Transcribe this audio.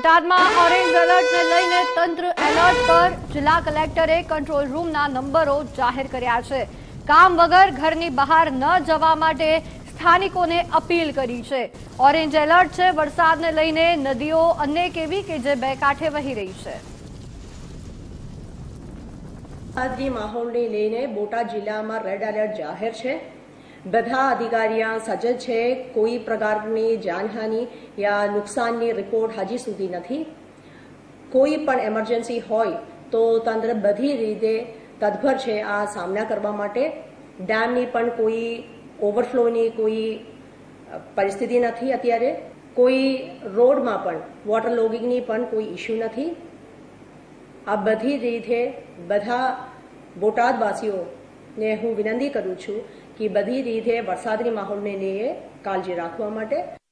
બોટાદમાં ઓરેન્જ એલર્ટને લઈને તંત્ર એલર્ટ પર જિલ્લા કલેક્ટરે કંટ્રોલ રૂમના નંબરો જાહેર કર્યા છે. કામ વગર ઘરની બહાર ન જવા માટે સ્થાનિકોને અપીલ કરી છે. ઓરેન્જ એલર્ટ છે, વરસાદને લઈને નદીઓ અનેક એવી કે જે બે કાંઠે વહી રહી છે. વરસાદી માહોલને લઈને બોટાદ જિલ્લામાં રેડ એલર્ટ જાહેર છે. બધા અધિકારીઓ સજ્જ છે, કોઈ પ્રકારની જાનહાનિ યા નુકસાનની રિપોર્ટ હજી સુધી નથી. કોઈ પણ એમરજન્સી હોય તો તંત્ર બધી રીતે તદભર છે આ સામના કરવા માટે. ડેમની પણ કોઈ ઓવરફ્લોની કોઈ પરિસ્થિતિ નથી અત્યારે. કોઈ રોડમાં પણ વોટર લોગિંગની પણ કોઈ ઇસ્યુ નથી. આ બધી રીતે બધા બોટાદવાસીઓને હું વિનંતી કરું છું કે બધી રીતે વરસાદની માહોલને લઈએ કાળજી રાખવા માટે